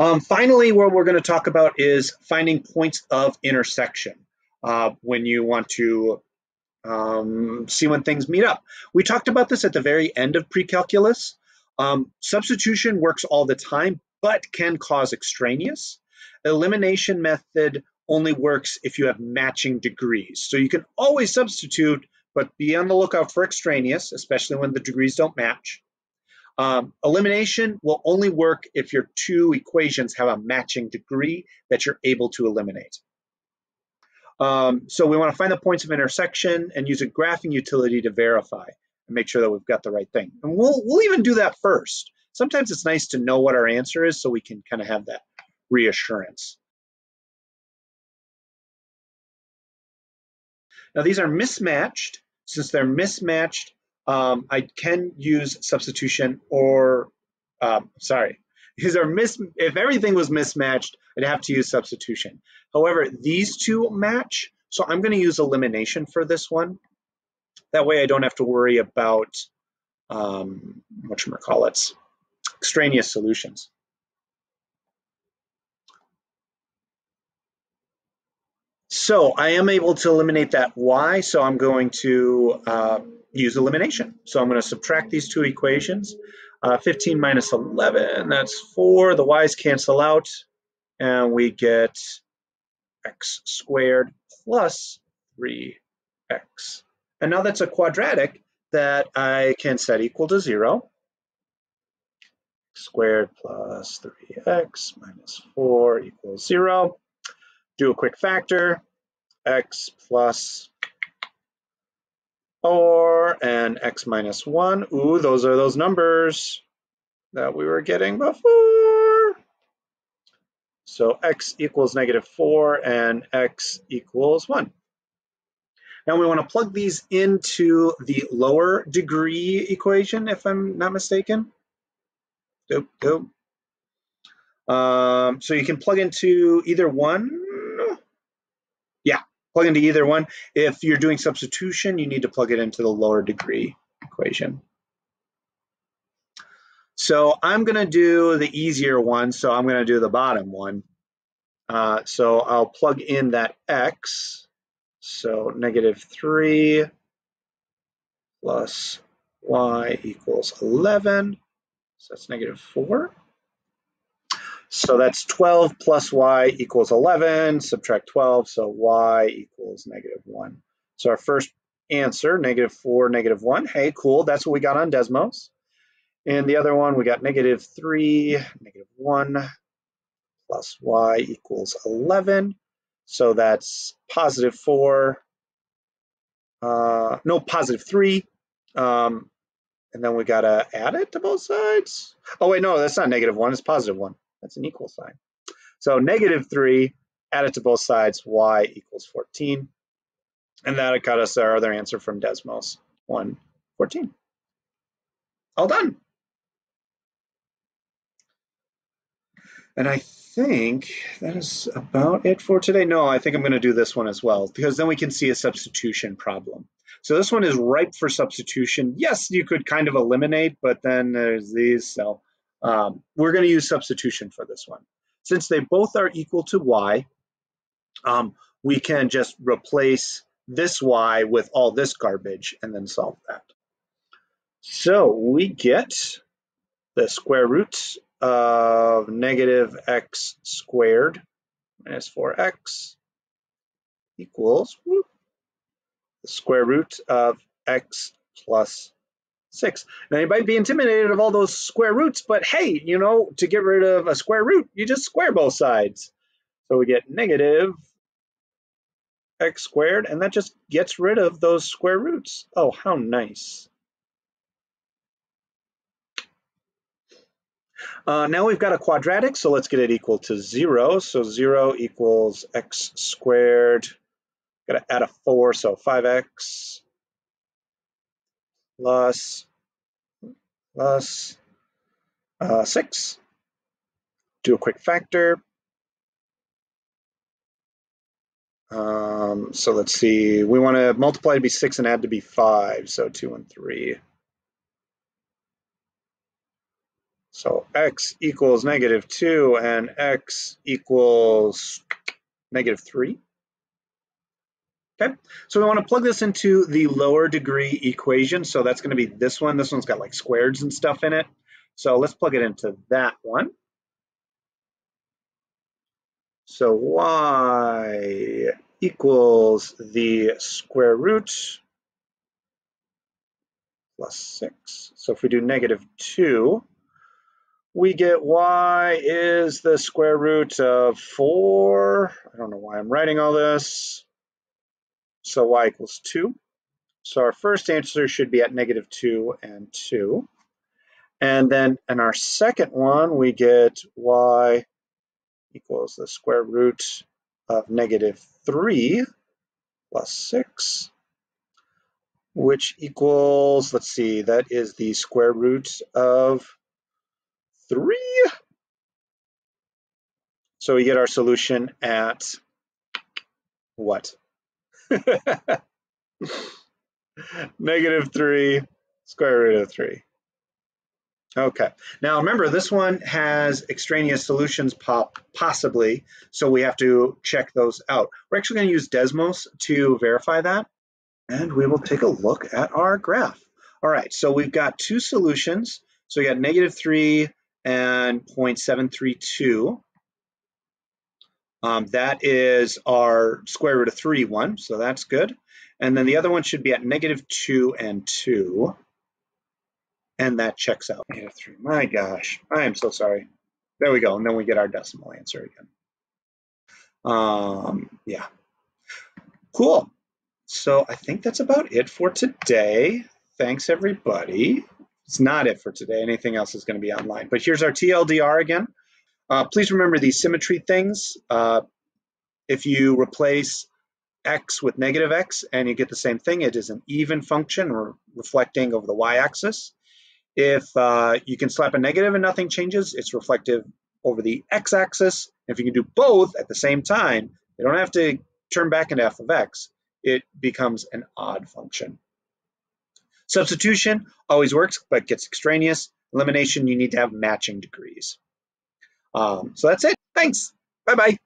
Um, finally, what we're going to talk about is finding points of intersection uh, when you want to um, see when things meet up. We talked about this at the very end of pre-calculus. Um, substitution works all the time, but can cause extraneous. Elimination method only works if you have matching degrees. So you can always substitute, but be on the lookout for extraneous, especially when the degrees don't match. Um, elimination will only work if your two equations have a matching degree that you're able to eliminate. Um, so we want to find the points of intersection and use a graphing utility to verify and make sure that we've got the right thing. And we'll, we'll even do that first. Sometimes it's nice to know what our answer is so we can kind of have that reassurance. Now these are mismatched. Since they're mismatched, um, I can use substitution or, um, sorry, are mis if everything was mismatched, I'd have to use substitution. However, these two match, so I'm going to use elimination for this one. That way I don't have to worry about, um, whatchamacallits, extraneous solutions. So I am able to eliminate that y, so I'm going to uh, use elimination. So I'm going to subtract these two equations. Uh, 15 minus 11, that's 4. The y's cancel out, and we get x squared plus 3x. And now that's a quadratic that I can set equal to 0. squared plus 3x minus 4 equals 0. Do a quick factor. X plus 4 and x minus 1. Ooh, those are those numbers that we were getting before. So x equals negative 4 and x equals 1. Now we want to plug these into the lower degree equation, if I'm not mistaken. Dope, dope. Um, so you can plug into either one plug into either one. If you're doing substitution, you need to plug it into the lower degree equation. So I'm going to do the easier one, so I'm going to do the bottom one. Uh, so I'll plug in that x, so negative 3 plus y equals 11, so that's negative 4. So that's 12 plus y equals 11, subtract 12, so y equals negative 1. So our first answer, negative 4, negative 1. Hey, cool, that's what we got on Desmos. And the other one, we got negative 3, negative 1, plus y equals 11. So that's positive 4, uh, no, positive 3. Um, and then we got to add it to both sides. Oh, wait, no, that's not negative 1, it's positive 1. That's an equal sign. So negative 3 added to both sides, y equals 14. And that got us our other answer from Desmos, 114. All done. And I think that is about it for today. No, I think I'm going to do this one as well, because then we can see a substitution problem. So this one is ripe for substitution. Yes, you could kind of eliminate, but then there's these, so um, we're going to use substitution for this one. Since they both are equal to y, um, we can just replace this y with all this garbage and then solve that. So we get the square root of negative x squared minus 4x equals whoop, the square root of x plus six. Now you might be intimidated of all those square roots, but hey, you know, to get rid of a square root, you just square both sides. So we get negative x squared, and that just gets rid of those square roots. Oh, how nice. Uh, now we've got a quadratic, so let's get it equal to zero. So zero equals x squared. Got to add a four, so 5x plus, plus uh, 6. Do a quick factor. Um, so let's see, we want to multiply to be 6 and add to be 5, so 2 and 3. So x equals negative 2 and x equals negative 3. Okay, so we want to plug this into the lower degree equation. So that's going to be this one. This one's got like squareds and stuff in it. So let's plug it into that one. So y equals the square root plus 6. So if we do negative 2, we get y is the square root of 4. I don't know why I'm writing all this. So y equals 2. So our first answer should be at negative 2 and 2. And then in our second one, we get y equals the square root of negative 3 plus 6, which equals, let's see, that is the square root of 3. So we get our solution at what? Negative 3 square root of 3. Okay, now remember this one has extraneous solutions pop possibly, so we have to check those out. We're actually going to use Desmos to verify that, and we will take a look at our graph. All right, so we've got two solutions. So we got negative 3 and 0.732. Um, that is our square root of 3 one, so that's good. And then the other one should be at negative 2 and 2 and that checks out. Negative three. My gosh, I am so sorry. There we go, and then we get our decimal answer again. Um, yeah, cool. So I think that's about it for today. Thanks, everybody. It's not it for today. Anything else is going to be online. But here's our TLDR again. Uh, please remember these symmetry things. Uh, if you replace x with negative x and you get the same thing, it is an even function reflecting over the y-axis. If uh, you can slap a negative and nothing changes, it's reflective over the x-axis. If you can do both at the same time, you don't have to turn back into f of x. It becomes an odd function. Substitution always works, but gets extraneous. Elimination, you need to have matching degrees. Um, so that's it. Thanks. Bye-bye.